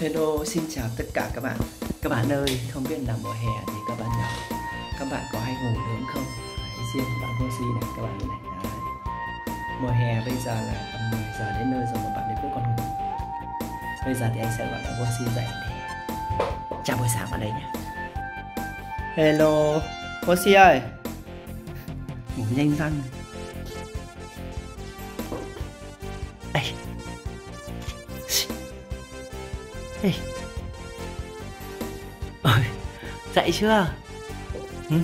Hello, xin chào tất cả các bạn. Các bạn ơi, không biết là mùa hè thì các bạn nhỏ Các bạn có hay ngủ nướng không? Hãy riêng bạn cô si này, các bạn này. Đấy. Mùa hè bây giờ là tầm 10 giờ đến nơi rồi mà bạn ấy vẫn còn ngủ. Bây giờ thì anh sẽ gọi bạn cô si dậy để chào buổi sáng ở đây nhé. Hello, cô si ơi. Ngủ nhanh răng. Ê. Ôi, dậy chưa? Ừ?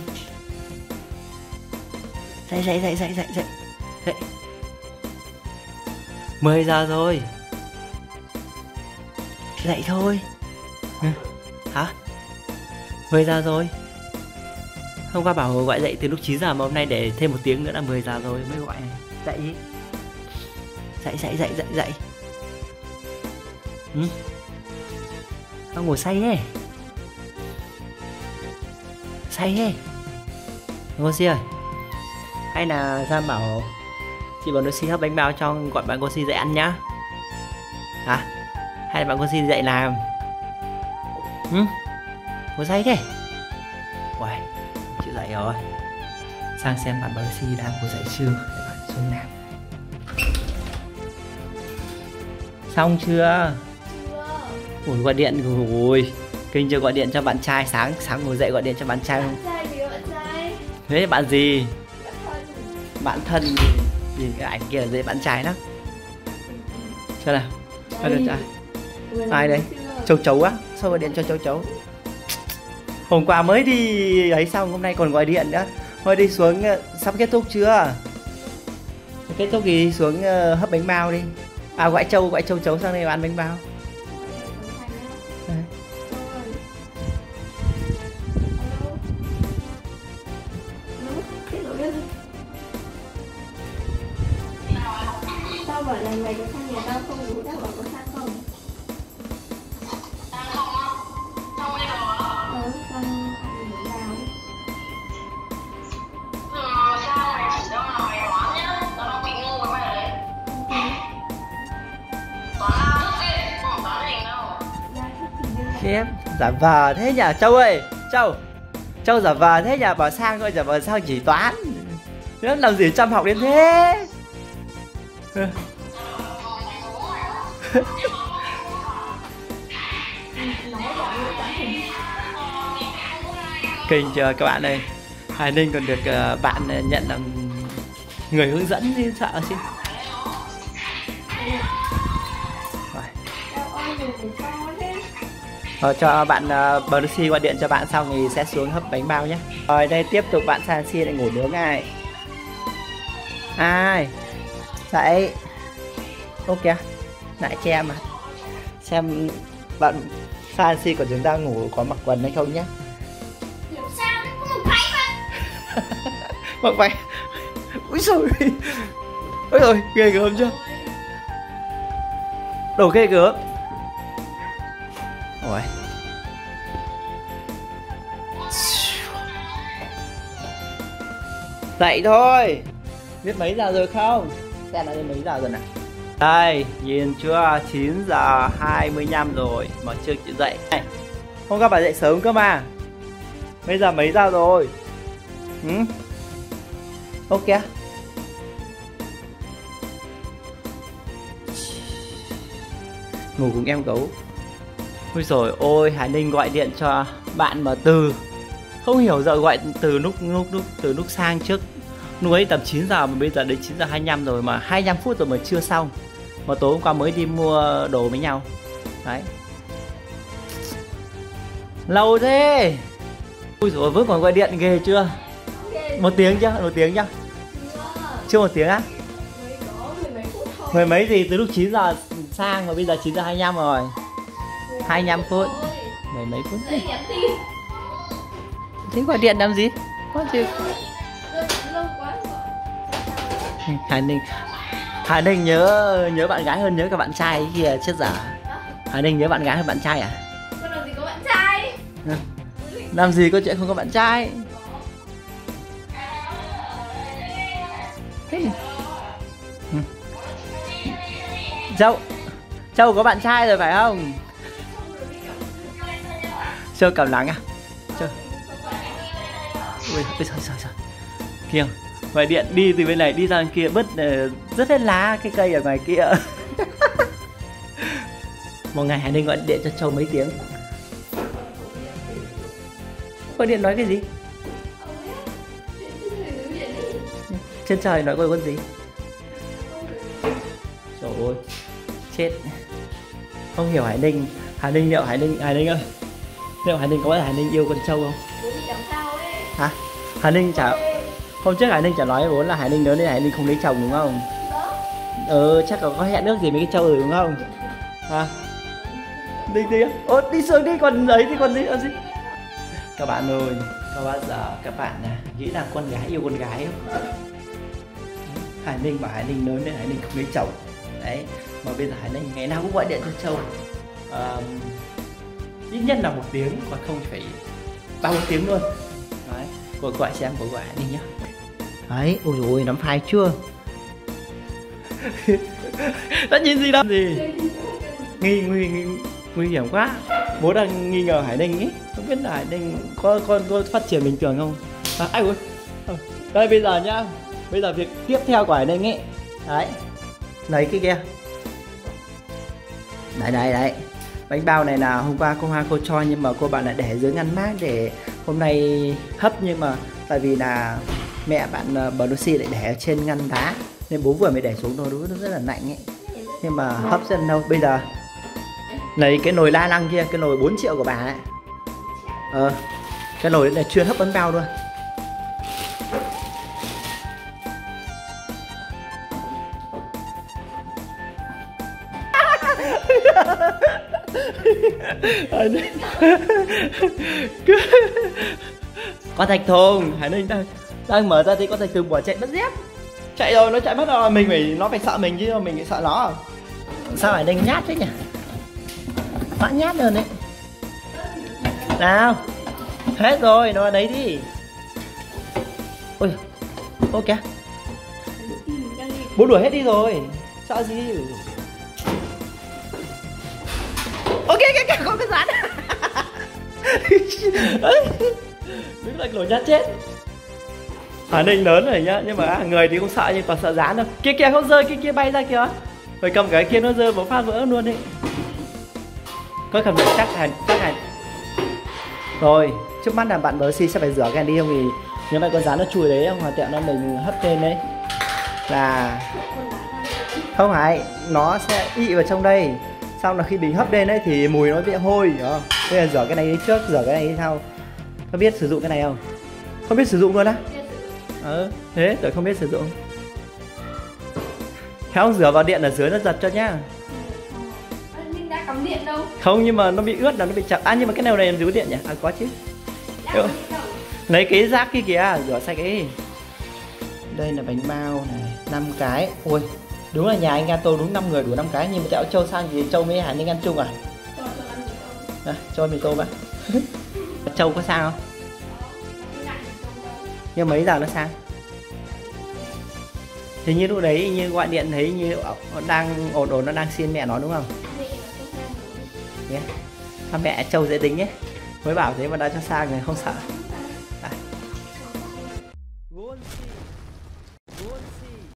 Dậy, dậy, dậy, dậy, dậy, dậy, dậy. 10 giờ rồi. Dậy thôi. Ừ. Hả? 10 giờ rồi. Hôm qua bảo gọi dậy từ lúc 9 giờ mà hôm nay để thêm một tiếng nữa là 10 giờ rồi mới gọi. Dậy đi. Dậy, dậy, dậy, dậy, dậy. Ừ? Tao ngồi say thế. Say thế. Ngô Si ơi? Hay là ra bảo Chị bảo nó Si hấp bánh bao cho gọi bạn cô Si dậy ăn nhá. Hả? Hay là bạn cô Si dậy làm? Ừ Ngồi say thế. Uầy, Chị dậy rồi. Sang xem bạn cô Si đang ngồi dậy chưa? Để bạn xuống làm. Xong chưa? Ủa gọi điện rồi Kinh chưa gọi điện cho bạn trai sáng sáng ngồi dậy gọi điện cho bạn trai không? Bạn trai gì bạn trai? Thế bạn gì? Bạn thân. Bạn thân gì? Nhìn cái ảnh kia là dễ bạn trai đó. Xem nào. Ai bạn trai? Ai đấy? Châu chấu á? Sao gọi điện cho châu chấu? Hôm qua mới đi ấy xong hôm nay còn gọi điện nữa. Thôi đi xuống ờ, sắp kết thúc chưa? Kết thúc thì xuống ờ, hấp bánh bao đi. À gọi châu gọi châu chấu sang đây ăn bánh bao. Tao bảo là mày có sang nhà tao không ngủ tao bảo có sang không? Ờ, thì đưa ra. Khiếp, giả vờ thế nhỉ Châu ơi Châu Châu giả vờ thế nhỉ Bảo sang thôi giả vờ sang chỉ toán Nó làm gì chăm học đến thế Kinh chưa các bạn ơi? Hải Ninh còn được ờ, bạn ờ, nhận làm người hướng dẫn thì sợ chứ? Rồi. Rồi cho bạn uh, Brucey gọi điện cho bạn xong thì sẽ xuống hấp bánh bao nhé. Rồi đây tiếp tục bạn Sansi lại ngủ nướng ai? Ai? Dậy. Ô kìa lại che mà. Xem bạn Sansi của chúng ta ngủ có mặc quần hay không nhé. Sao nó có một váy mà. Mặc váy. Úi rồi Ôi rồi ghê gớm chưa? Đồ ghê gớm. Ôi. Dậy thôi. Biết mấy giờ rồi không? Xem là đến mấy giờ rồi nào đây nhìn chưa? 9 giờ 25 rồi Mà chưa chịu dậy. Này, Hôm qua bạn dậy sớm cơ mà. Bây giờ mấy giờ rồi? Ừ? Ok Ngủ cùng em gấu. Ôi rồi ôi Hải Ninh gọi điện cho bạn mà từ. Không hiểu giờ gọi từ lúc lúc lúc từ lúc sang trước. Lúc ấy tầm 9 giờ mà bây giờ đến 9 giờ 25 rồi mà 25 phút rồi mà chưa xong Mà tối hôm qua mới đi mua đồ với nhau Đấy Lâu thế Ui rồi vẫn còn gọi điện ghê chưa. Một tiếng chưa? Một tiếng chưa? Chưa. Chưa một tiếng á? Mới có mười mấy phút thôi. Mười mấy gì từ lúc 9 giờ sang mà bây giờ 9 giờ 25 rồi 25 phút. Mười mấy phút. Thế gọi điện làm gì? Có chứ Hải Ninh Hải Ninh nhớ nhớ bạn gái hơn nhớ cả bạn trai ấy kìa chết dở Hải Ninh nhớ bạn gái hơn bạn trai à? Con làm gì có bạn trai? Làm gì có chuyện không có bạn trai Thế. Dậu Châu có bạn trai rồi phải không? Châu cầm lắng à? Châu. Ui, ui, trời, trời, trời. Kìa, ngoài điện đi từ bên này đi ra bên kia bứt ờ, rất hết lá cái cây ở ngoài kia. Một ngày Hải Ninh gọi điện cho Châu mấy tiếng. Gọi điện nói cái gì? Trên trời nói coi con gì? Trời ơi, chết. Không hiểu Hải Ninh. Hải Ninh liệu Hải Ninh, Hải Ninh ơi. Liệu Hải Ninh có phải Hải Ninh yêu con Châu không? Hả? Hải Ninh chả Hôm trước Hải Ninh chả nói với bố là Hải Ninh lớn nên Hải Ninh không lấy chồng đúng không? Ừ, chắc là có hẹn nước gì với cái Châu rồi đúng không? Hả? Đi đi Ô, đi xuống đi, còn ấy thì còn gì, còn gì Các bạn ơi, có bao giờ các bạn à, nghĩ là con gái yêu con gái không? Hải Ninh bảo Hải Ninh lớn nên Hải Ninh không lấy chồng Đấy, mà bây giờ Hải Ninh ngày nào cũng gọi điện cho Châu à, Ít nhất là một tiếng, còn không phải ba bốn tiếng luôn Đấy, cô gọi xem, cô gọi Hải Ninh nhé Đấy, ôi dồi ôi, nắm phai chưa? Đã nhìn gì đâu? Gì? Nghi, nguy, nguy, nguy hiểm quá. Bố đang nghi ngờ Hải Ninh ý. Không biết là Hải Ninh có, có, có phát triển bình thường không? À, ai ơi ờ, Đây bây giờ nhá. Bây giờ việc tiếp theo của Hải Ninh ấy Đấy. Lấy cái kia. Đấy đấy đấy Bánh bao này là hôm qua cô Hoa cô cho nhưng mà cô bạn lại để dưới ngăn mát để hôm nay hấp nhưng mà tại vì là mẹ bạn ờ, bà Lucy lại để ở trên ngăn đá. Nên bố vừa mới để xuống thôi, đúng nó rất là lạnh ấy. Nhưng mà hấp rất là lâu bây giờ. Lấy cái nồi la lăng kia, cái nồi 4 triệu của bà ấy. Ờ cái nồi này chuyên hấp bánh bao luôn. Có thạch thùng hải ninh đang đang mở ra thì có thạch thùng bỏ chạy mất dép chạy rồi nó chạy mất rồi. Mình phải nó phải sợ mình chứ mình phải sợ nó. Sao hải ninh nhát thế nhỉ? Nó nhát hơn đấy. Nào hết rồi nó đấy đi. Ôi ô kìa bố đuổi hết đi rồi. Sợ gì? Ok kìa kìa có cái rán đứng lại nổi nhát chết Hà Ninh lớn rồi nhá, Nhưng mà à, người thì không sợ nhưng toàn sợ rán đâu Kia kia không rơi, kia kia bay ra kìa. Rồi cầm cái kia nó rơi một phát vỡ luôn đi. Có cầm được chắc hành chắc hành Rồi, trước mắt là bạn bớt si sẽ phải rửa cái đi không thì Nếu mà con rán nó chui đấy không? Hoặc tiện nó mình hấp lên đấy. Là Không phải Nó sẽ ị vào trong đây. Xong là khi mình hấp lên đấy thì mùi nó bị hôi đó. Bây giờ rửa cái này đi trước, rửa cái này đi sau. Có biết sử dụng cái này không? Không biết sử dụng luôn á? Ờ thế tôi không biết sử dụng. Khéo rửa vào điện ở dưới nó giật cho nhá. Nhưng đã cắm điện đâu? Không nhưng mà nó bị ướt là nó bị chặt. À nhưng mà cái nào này dưới điện nhỉ? À có chứ. Đã lấy cái rác kia kìa rửa sạch ấy đây là bánh bao này năm cái. Ui đúng là nhà anh gato đúng 5 người đủ 5 cái nhưng mà kẹo châu sang thì châu mới hẳn anh ăn chung à, à cho mì tôm ạ châu có sao không nhưng mấy giờ nó sang thì như lúc đấy như gọi điện thấy như nó đang ồn ồn nó đang xin mẹ nó đúng không? Nhé, yeah. mẹ châu dễ tính nhé. Mới bảo thế mà đã cho sang này không sợ.